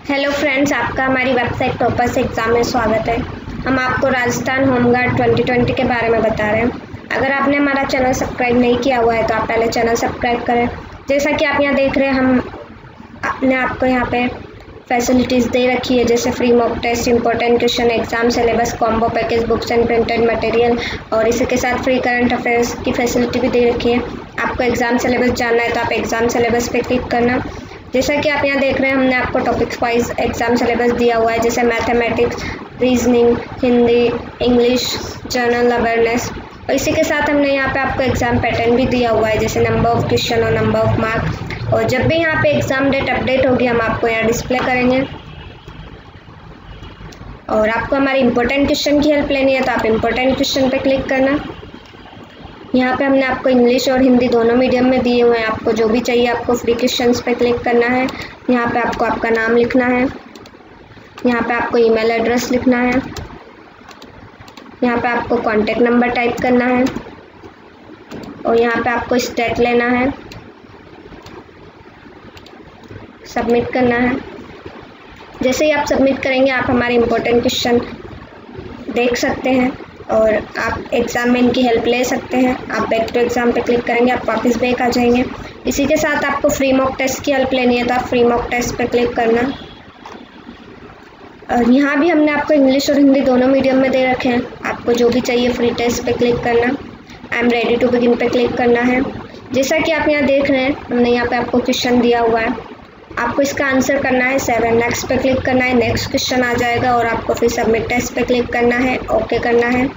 Hello friends आपका हमारी website toppers exam में स्वागत है। हम आपको राजस्थान होमगार्ड 2020 के बारे में बता रहे हैं। अगर आपने हमारा चैनल सब्सक्राइब नहीं किया हुआ है तो आप पहले चैनल सब्सक्राइब करें। जैसा कि आप यहाँ देख रहे हैं, हम अपने आपको यहाँ पे फैसिलिटीज़ दे रखी है, जैसे free mock test important question exam syllabus combo package books and printed material और इसी के साथ फ्री करंट अफेयर्स की फैसिलिटी भी दे रखी है। आपको एग्ज़ाम सिलेबस जानना है तो आप एग्ज़ाम सिलेबस पे क्लिक करना। जैसा कि आप यहाँ देख रहे हैं, हमने आपको टॉपिक्स वाइज एग्ज़ाम सिलेबस दिया हुआ है, जैसे mathematics reasoning Hindi English general awareness और इसी के साथ हमने यहाँ पे आपको एग्ज़ाम पैटर्न भी दिया हुआ है, जैसे नंबर ऑफ़ क्वेश्चन और नंबर ऑफ़ मार्क और जब भी यहाँ पे एग्ज़ाम डेट अपडेट होगी, हम आपको यहाँ डिस्प्ले करेंगे। और आपको हमारी इंपॉर्टेंट क्वेश्चन की हेल्प लेनी है तो आप इंपॉर्टेंट क्वेश्चन पे क्लिक करना। यहाँ पे हमने आपको इंग्लिश और हिंदी दोनों मीडियम में दिए हुए हैं। आपको जो भी चाहिए, आपको फ्री क्वेश्चन पे क्लिक करना है। यहाँ पे आपको आपका नाम लिखना है। यहाँ पे आपको ईमेल एड्रेस लिखना है। यहाँ पे आपको कॉन्टेक्ट नंबर टाइप करना है। और यहाँ पे आपको स्टेट लेना है। सबमिट करना है। जैसे ही आप सबमिट करेंगे, आप हमारे इम्पोर्टेंट क्वेश्चन देख सकते हैं। और आप एग्ज़ाम में इनकी हेल्प ले सकते हैं। आप बैक टू एग्ज़ाम पे क्लिक करेंगे, आप वापस बैक आ जाएँगे। इसी के साथ आपको फ्री मॉक टेस्ट की हेल्प लेनी है तो आप फ्री मॉक टेस्ट पे क्लिक करना। और यहाँ भी हमने आपको इंग्लिश और हिंदी दोनों मीडियम में दे रखे हैं। आपको जो भी चाहिए फ्री टेस्ट पे क्लिक करना। I am ready to begin पे क्लिक करना है। जैसा कि आप यहाँ देख रहे हैं, हमने यहाँ पे आपको क्वेश्चन दिया हुआ है। आपको इसका आंसर करना है सेवन नेक्स्ट पे क्लिक करना है नेक्स्ट क्वेश्चन आ जाएगा और आपको फिर सबमिट टेस्ट पे क्लिक करना है ओके करना है।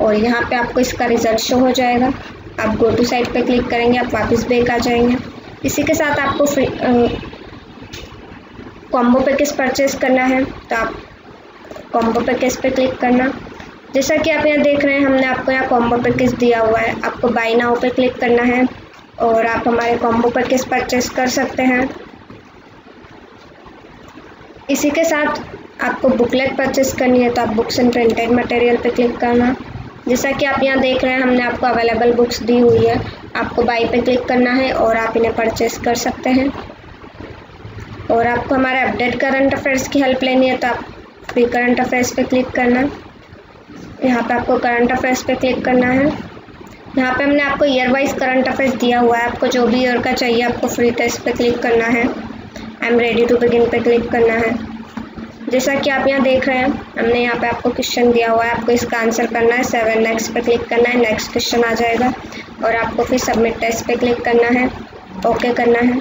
और यहाँ पे आपको इसका रिज़ल्ट शो हो जाएगा। आप गो टू साइट पे क्लिक करेंगे, आप वापस बैक आ जाएँगे। इसी के साथ आपको फ्री कॉम्बो पैकेज परचेज करना है तो आप कॉम्बो पैकेज पे क्लिक करना। जैसा कि आप यहाँ देख रहे हैं, हमने आपको यहाँ कॉम्बो पैकेज दिया हुआ है। आपको बाई नाउ पे क्लिक करना है। और आप हमारे कॉम्बो पैकेज परचेस कर सकते हैं। इसी के साथ आपको बुकलेट परचेस करनी है तो आप बुक्स एंड प्रिंटेड मटेरियल पे क्लिक करना। जैसा कि आप यहाँ देख रहे हैं, हमने आपको अवेलेबल बुक्स दी हुई है। आपको बाई पे क्लिक करना है और आप इन्हें परचेस कर सकते हैं। और आपको हमारे अपडेट करंट अफेयर्स की हेल्प लेनी है तो आप फ्री करंट अफेयर्स पे क्लिक करना। यहाँ पे आपको करंट अफेयर्स पे क्लिक करना है। यहाँ पे हमने आपको ईयर वाइज करंट अफेयर्स दिया हुआ है। आपको जो भी ईयर का चाहिए, आपको फ्री टेस्ट पे क्लिक करना है। I am ready to begin पे क्लिक करना है। जैसा कि आप यहाँ देख रहे हैं, हमने यहाँ पे आपको क्वेश्चन दिया हुआ है। आपको इसका आंसर करना है। सेवन नेक्स्ट पे क्लिक करना है। नेक्स्ट क्वेश्चन आ जाएगा। और आपको फिर सबमिट टेस्ट पे क्लिक करना है। ओके करना है।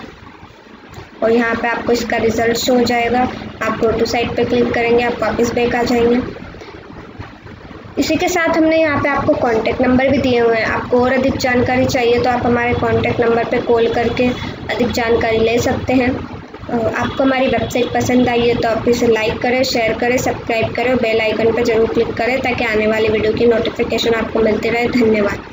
और यहाँ पे आपको इसका रिज़ल्ट शो हो जाएगा। आप गो टू साइट पे क्लिक करेंगे। आप वापस बैक आ जाएँगे। इसी के साथ हमने यहाँ पे आपको कॉन्टैक्ट नंबर भी दिए हुए हैं। आपको और अधिक जानकारी चाहिए तो आप हमारे कॉन्टैक्ट नंबर पे कॉल करके अधिक जानकारी ले सकते हैं। आपको हमारी वेबसाइट पसंद आई है तो आप इसे लाइक करें शेयर करें सब्सक्राइब करें और बेल आइकन पर ज़रूर क्लिक करें ताकि आने वाली वीडियो की नोटिफिकेशन आपको मिलती रहे। धन्यवाद।